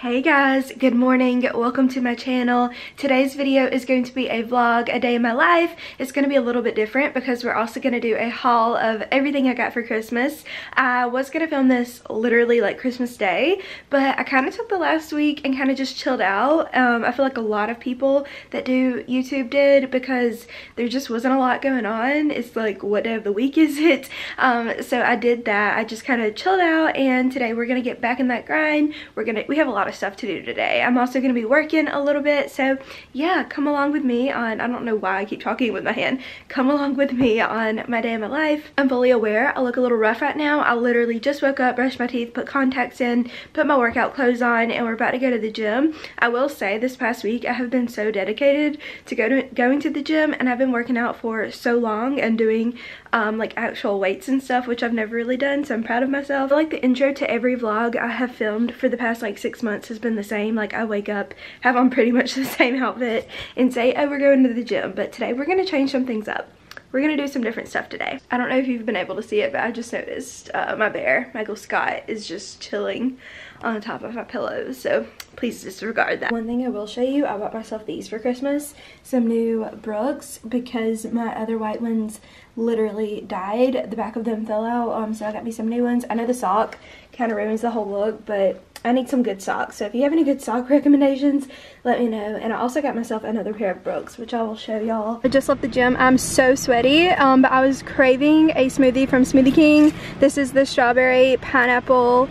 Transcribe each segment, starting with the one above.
Hey guys, good morning. Welcome to my channel. Today's video is going to be a vlog, a day in my life. It's going to be a little bit different because we're also going to do a haul of everything I got for Christmas. I was going to film this literally like Christmas Day, but I kind of took the last week and kind of just chilled out. Um, I feel like a lot of people that do YouTube did because there just wasn't a lot going on. It's like, what day of the week is it? Um, so I did that. I just kind of chilled out and today we're going to get back in that grind. We're going to, we have a lot of stuff to do today. I'm also going to be working a little bit. So yeah, come along with me on, I don't know why I keep talking with my hand. Come along with me on my day in my life. I'm fully aware I look a little rough right now. I literally just woke up, brushed my teeth, put contacts in, put my workout clothes on, and we're about to go to the gym. I will say this past week I have been so dedicated to go to going to the gym and I've been working out for so long and doing um, like actual weights and stuff, which I've never really done, so I'm proud of myself. I like the intro to every vlog I have filmed for the past like six months has been the same. Like I wake up, have on pretty much the same outfit, and say, oh, we're going to the gym. But today we're gonna change some things up. We're gonna do some different stuff today. I don't know if you've been able to see it, but I just noticed uh, my bear, Michael Scott, is just chilling on the top of my pillows. So please disregard that. One thing I will show you, I bought myself these for Christmas. Some new Brooks because my other white ones literally died. The back of them fell out, um, so I got me some new ones. I know the sock kind of ruins the whole look, but I need some good socks. So if you have any good sock recommendations, let me know. And I also got myself another pair of Brooks, which I will show y'all. I just left the gym. I'm so sweaty, um, but I was craving a smoothie from Smoothie King. This is the strawberry pineapple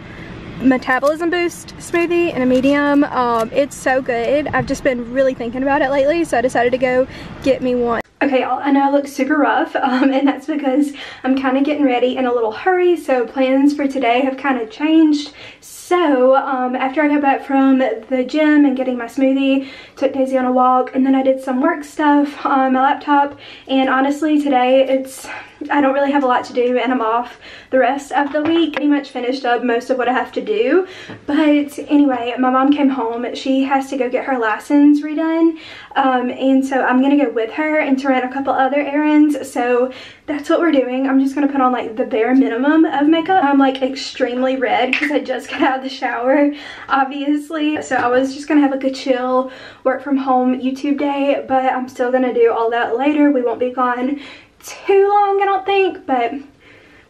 metabolism boost smoothie in a medium. Um, it's so good. I've just been really thinking about it lately so i decided to go get me one. Okay, I know I look super rough, um, and that's because I'm kind of getting ready in a little hurry, so plans for today have kind of changed. So, um, after I got back from the gym and getting my smoothie, took Daisy on a walk, and then I did some work stuff on my laptop, and honestly, today it's I don't really have a lot to do and I'm off the rest of the week. Pretty much finished up most of what I have to do. But anyway, my mom came home. She has to go get her license redone. Um, and so I'm going to go with her and to run a couple other errands. So that's what we're doing. I'm just going to put on like the bare minimum of makeup. I'm like extremely red because I just got out of the shower, obviously. So I was just going to have like a chill work from home YouTube day. But I'm still going to do all that later. We won't be gone too long, I don't think, but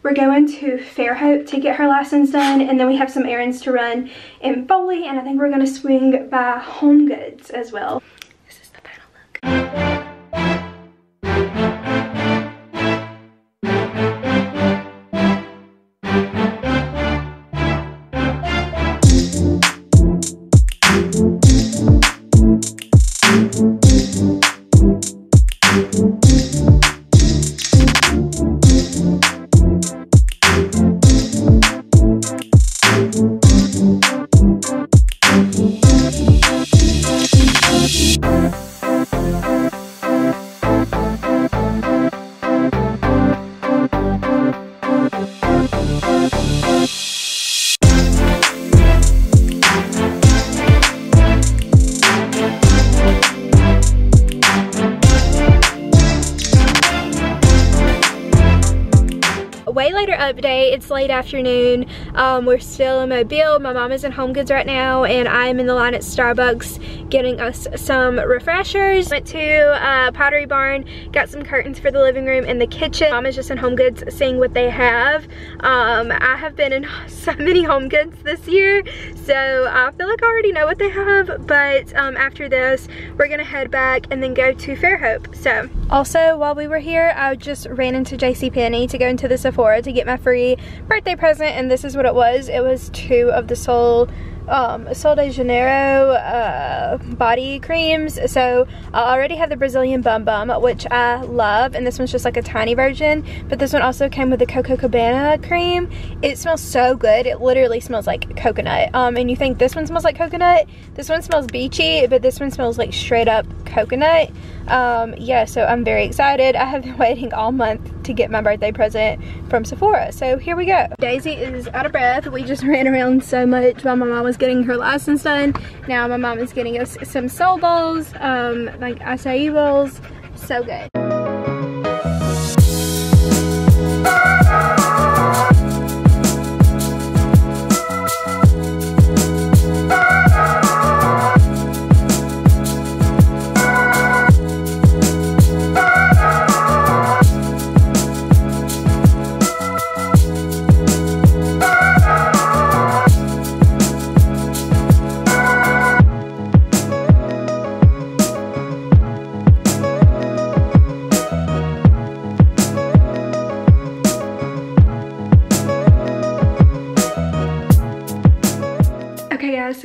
we're going to Fairhope to get her license done, and then we have some errands to run in Foley, and I think we're to swing by Home Goods as well. This is the final look. Update. It's late afternoon. Um, we're still in Mobile. My mom is in Home Goods right now and I'm in the line at Starbucks getting us some refreshers. Went to uh, Pottery Barn, got some curtains for the living room and the kitchen. Mom is just in Home Goods seeing what they have. Um, I have been in so many Home Goods this year, so I feel like I already know what they have, but um, after this, we're gonna head back and then go to Fairhope. So, also while we were here, I just ran into JCPenney to go into the Sephora to get my free birthday present and this is what it was. It was two of the Sol um, Sol de Janeiro uh, body creams. So I already have the Brazilian Bum Bum, which I love, and this one's just like a tiny version. But this one also came with the Coco Cabana cream. It smells so good. It literally smells like coconut. Um, and you think this one smells like coconut? This one smells beachy, but this one smells like straight up coconut. Um, yeah, so I'm very excited. I have been waiting all month to get my birthday present from Sephora. So here we go. Daisy is out of breath. We just ran around so much while my mom was getting her license done. Now my mom is getting us some soul bowls, um, like acai bowls. So good.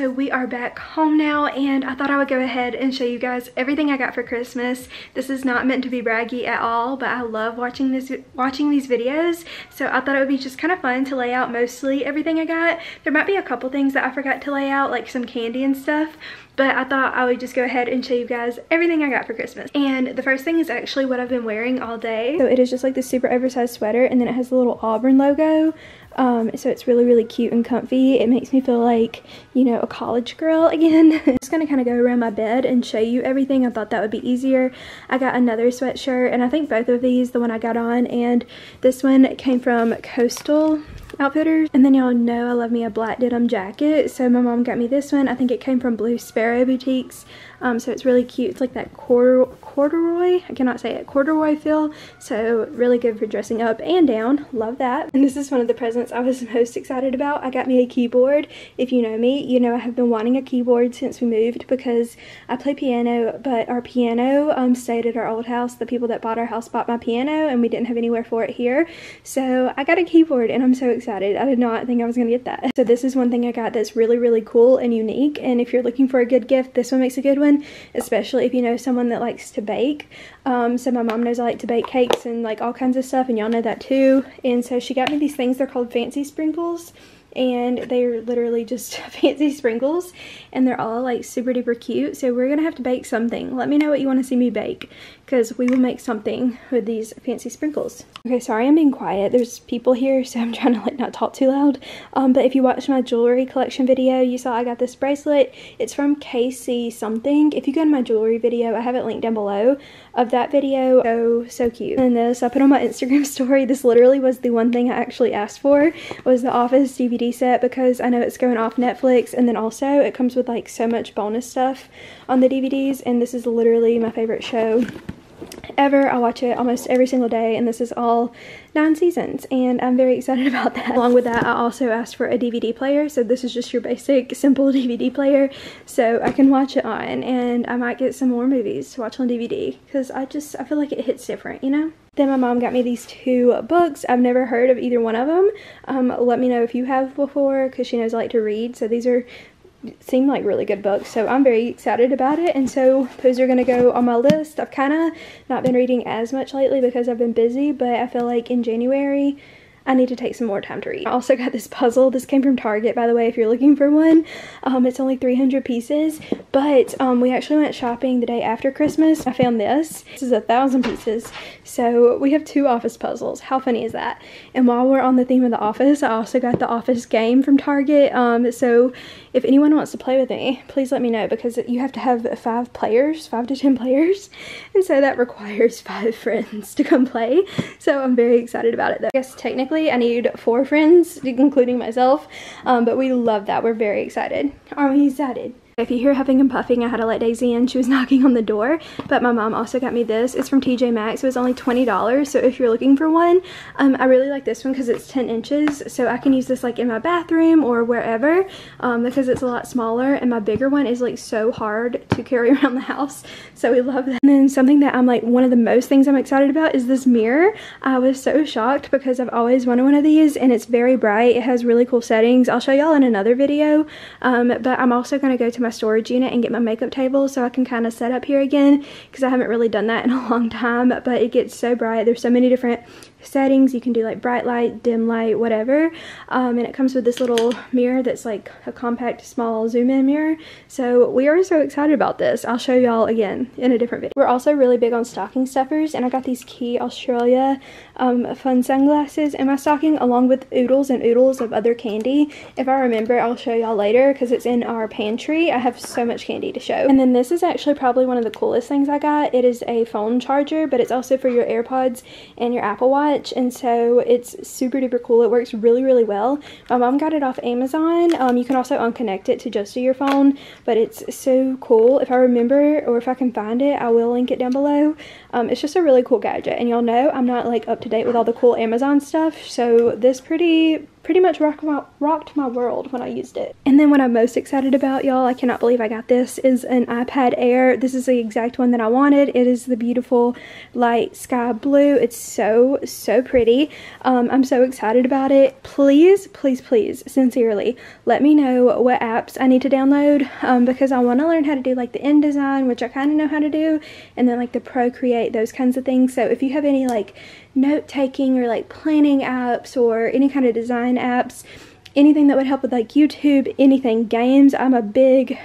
We are back home now and I thought I would go ahead and show you guys everything I got for Christmas. This is not meant to be braggy at all, but I love watching this watching these videos. So I thought it would be just kind of fun to lay out mostly everything I got. There might be a couple things that I forgot to lay out, like some candy and stuff, but I thought I would just go ahead and show you guys everything I got for Christmas. And the first thing is actually what I've been wearing all day. So it is just like this super oversized sweater and then it has the little Auburn logo. Um, so it's really, really cute and comfy. It makes me feel like, you know, a college girl again. I'm just gonna kind of go around my bed and show you everything. I thought that would be easier. I got another sweatshirt and I think both of these, the one I got on and this one came from Coastal Outfitters. And then y'all know I love me a black denim jacket. So my mom got me this one. I think it came from Blue Sparrow Boutiques. Um, so it's really cute. It's like that quarter corduroy. I cannot say it. Corduroy feel. So really good for dressing up and down. Love that. And this is one of the presents I was most excited about. I got me a keyboard. If you know me, you know I have been wanting a keyboard since we moved because I play piano, but our piano um, stayed at our old house. The people that bought our house bought my piano and we didn't have anywhere for it here. So I got a keyboard and I'm so excited. I did not think I was going to get that. So this is one thing I got that's really, really cool and unique. And if you're looking for a good gift, this one makes a good one especially if you know someone that likes to bake. Um, so my mom knows I like to bake cakes and like all kinds of stuff and y'all know that too. And so she got me these things, they're called fancy sprinkles and they're literally just fancy sprinkles and they're all like super duper cute so we're gonna have to bake something let me know what you want to see me bake because we will make something with these fancy sprinkles. Okay sorry i'm being quiet. There's people here so i'm trying to like not talk too loud. Um but if you watched my jewelry collection video you saw i got this bracelet. It's from kc something. If you go to my jewelry video i have it linked down below of that video. Oh, so cute. And this i put on my instagram story. This literally was the one thing i actually asked for was the office dvd set because i know it's going off netflix. And then also it comes with like so much bonus stuff on the dvds and this is literally my favorite show ever. I watch it almost every single day and this is all nine seasons and I'm very excited about that. Along with that I also asked for a DVD player so this is just your basic simple DVD player so I can watch it on and I might get some more movies to watch on DVD because I just I feel like it hits different you know. Then my mom got me these two books. I've never heard of either one of them. Um, let me know if you have before because she knows I like to read. So these are seem like really good books so i'm very excited about it. And so those are to go on my list. I've kind of not been reading as much lately because i've been busy but i feel like in january I need to take some more time to read. I also got this puzzle. This came from Target, by the way, if you're looking for one. Um, it's only 300 pieces, but um, we actually went shopping the day after Christmas. I found this. This is a thousand pieces. So we have two office puzzles. How funny is that? And while we're on the theme of the office, I also got the office game from Target. Um, so if anyone wants to play with me, please let me know because you have to have five players, five to 10 players. And so that requires five friends to come play. So I'm very excited about it though. I guess technically I need four friends, including myself, um, but we love that. We're very excited. Are we excited? If you hear huffing and puffing, I had to let Daisy in. She was knocking on the door, but my mom also got me this. It's from TJ Maxx. It was only $20, so if you're looking for one, um, I really like this one because it's 10 inches, so I can use this like in my bathroom or wherever um, because it's a lot smaller, and my bigger one is like so hard to carry around the house, so we love that. And then something that I'm like, one of the most things I'm excited about is this mirror. I was so shocked because I've always wanted one of these, and it's very bright. It has really cool settings. I'll show y'all in another video, um, but I'm also going to go to my storage unit and get my makeup table so I can kind of set up here again because I haven't really done that in a long time but it gets so bright. There's so many different settings you can do like bright light dim light whatever um, and it comes with this little mirror that's like a compact small zoom in mirror so we are so excited about this I'll show y'all again in a different video we're also really big on stocking stuffers and I got these Quay Australia um, fun sunglasses in my stocking along with oodles and oodles of other candy if I remember I'll show y'all later because it's in our pantry I have so much candy to show. And then this is actually probably one of the coolest things I got. It is a phone charger, but it's also for your AirPods and your Apple Watch. And so it's super duper cool. It works really, really well. My mom got it off Amazon. Um, you can also unconnect it to just your phone, but it's so cool. If I remember or if I can find it, I will link it down below. Um, it's just a really cool gadget. And y'all know I'm not like up to date with all the cool Amazon stuff. So this pretty pretty much rocked my, rocked my world when I used it. And then what I'm most excited about, y'all, I cannot believe I got this, is an iPad Air. This is the exact one that I wanted. It is the beautiful light sky blue. It's so, so pretty. Um, I'm so excited about it. Please, please, please, sincerely, let me know what apps I need to download um, because I want to learn how to do like the InDesign, which I kind of know how to do, and then like the Procreate, those kinds of things. So if you have any like note taking or like planning apps or any kind of design apps, anything that would help with like YouTube, anything, games. I'm a big,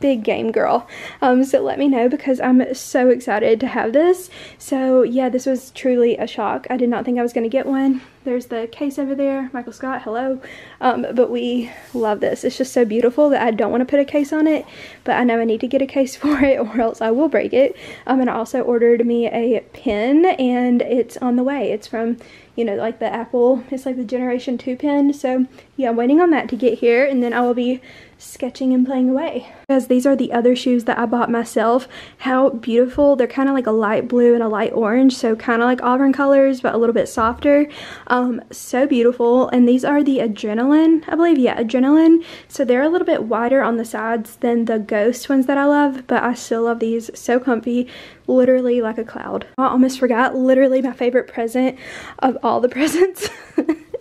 big game girl. Um, so let me know because I'm so excited to have this. So yeah, this was truly a shock. I did not think I was going to get one. There's the case over there. Michael Scott, hello. Um, but we love this. It's just so beautiful that I don't want to put a case on it, but I know I need to get a case for it or else I will break it. Um, and I also ordered me a pen and it's on the way. It's from, you know, like the Apple, it's like the Generation 2 pen. So yeah, I'm waiting on that to get here and then I will be sketching and playing away. Because these are the other shoes that I bought myself. How beautiful. They're kind of like a light blue and a light orange. So kind of like auburn colors, but a little bit softer. Um, so beautiful. And these are the Adrenaline, I believe. Yeah, Adrenaline. So they're a little bit wider on the sides than the Ghost ones that I love. But I still love these. So comfy. Literally like a cloud. I almost forgot. Literally my favorite present of all the presents.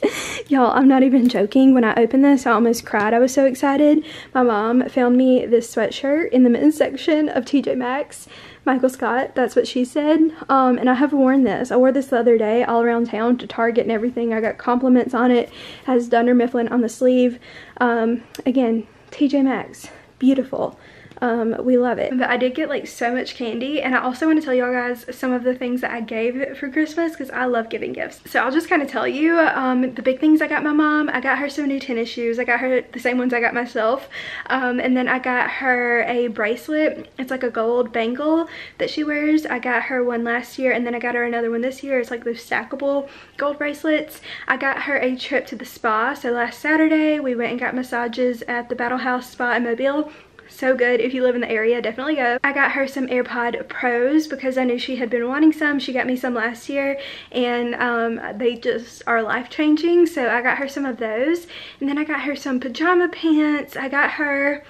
Y'all, I'm not even joking. When I opened this, I almost cried. I was so excited. My mom found me this sweatshirt in the men's section of TJ Maxx. Michael Scott, that's what she said. Um, and I have worn this. I wore this the other day all around town to Target and everything. I got compliments on it. it has Dunder Mifflin on the sleeve. Um, again, TJ Maxx, beautiful um, we love it. But I did get like so much candy and I also want to tell y'all guys some of the things that I gave for Christmas because I love giving gifts. So I'll just kind of tell you um, the big things I got my mom. I got her some new tennis shoes. I got her the same ones I got myself. Um, and then I got her a bracelet. It's like a gold bangle that she wears. I got her one last year and then I got her another one this year. It's like those stackable gold bracelets. I got her a trip to the spa. So last Saturday we went and got massages at the Battle House Spa in Mobile so good if you live in the area definitely go i got her some airpod pros because i knew she had been wanting some she got me some last year and um, they just are life-changing so i got her some of those and then i got her some pajama pants i got her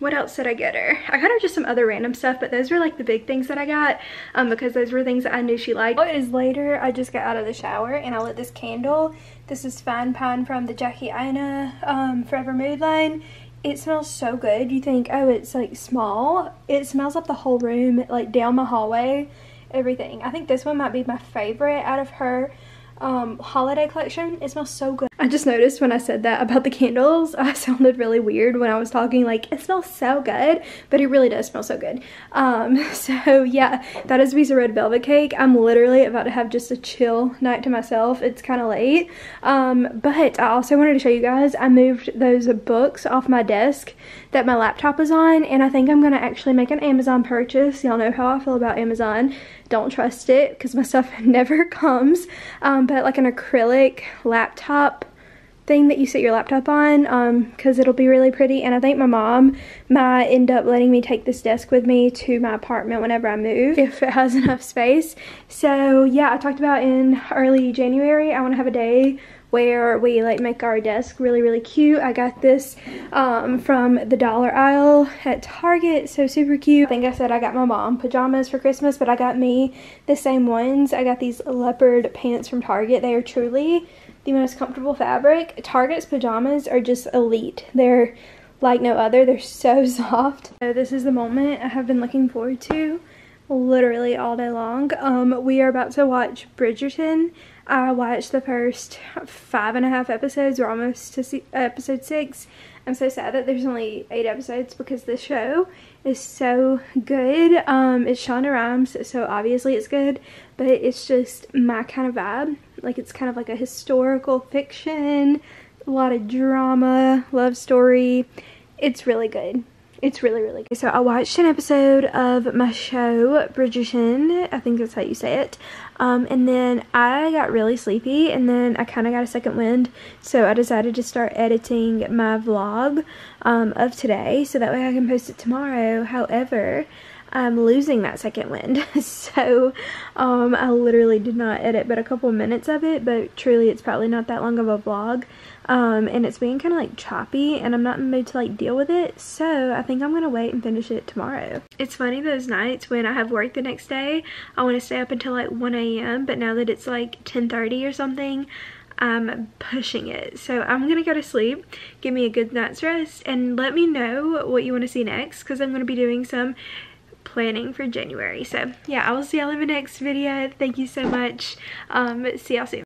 what else did I get her? I got her just some other random stuff, but those were like the big things that I got um, because those were things that I knew she liked. It is later. I just got out of the shower and I lit this candle. This is Fine Pine from the Jackie Aina um, FORVR Mood line it smells so good. You think, oh, it's like small. It smells up the whole room, like down my hallway, everything. I think this one might be my favorite out of her um, holiday collection. It smells so good. I just noticed when I said that about the candles, I sounded really weird when I was talking like it smells so good, but it really does smell so good. Um, so yeah, that is Visa red velvet cake. I'm literally about to have just a chill night to myself. It's kind of late. Um, but I also wanted to show you guys, I moved those books off my desk that my laptop was on and I think I'm going to actually make an Amazon purchase. Y'all know how I feel about Amazon. Don't trust it because my stuff never comes. Um, but like an acrylic laptop thing that you set your laptop on because um, it'll be really pretty and I think my mom might end up letting me take this desk with me to my apartment whenever I move if it has enough space so yeah I talked about in early January I want to have a day where we like make our desk really really cute. I got this um, from the dollar aisle at target so super cute. I think i said i got my mom pajamas for christmas but i got me the same ones. I got these leopard pants from target. They are truly the most comfortable fabric. Target's pajamas are just elite. They're like no other. They're so soft. So this is the moment i have been looking forward to literally all day long um we are about to watch bridgerton I watched the first five and a half episodes. We're almost to see, episode six. I'm so sad that there's only eight episodes because the show is so good. Um, it's Shonda Rhimes, so obviously it's good, but it's just my kind of vibe. Like it's kind of like a historical fiction, a lot of drama, love story. It's really good. It's really, really good. So I watched an episode of my show, Bridgerton. I think that's how you say it. Um, and then I got really sleepy and then I kind of got a second wind. So I decided to start editing my vlog um, of today so that way I can post it tomorrow. However, I'm losing that second wind. so um, I literally did not edit but a couple minutes of it, but truly it's probably not that long of a vlog. Um, and it's being kind of like choppy and I'm not in the mood to like deal with it. So I think I'm going to wait and finish it tomorrow. It's funny those nights when I have work the next day, I want to stay up until like 1 a.m. But now that it's like 10.30 or something, I'm pushing it. So I'm gonna go to sleep, give me a good night's rest, and let me know what you want to see next because I'm gonna be doing some planning for January. So yeah, I will see y'all in the next video. Thank you so much. Um, see y'all soon.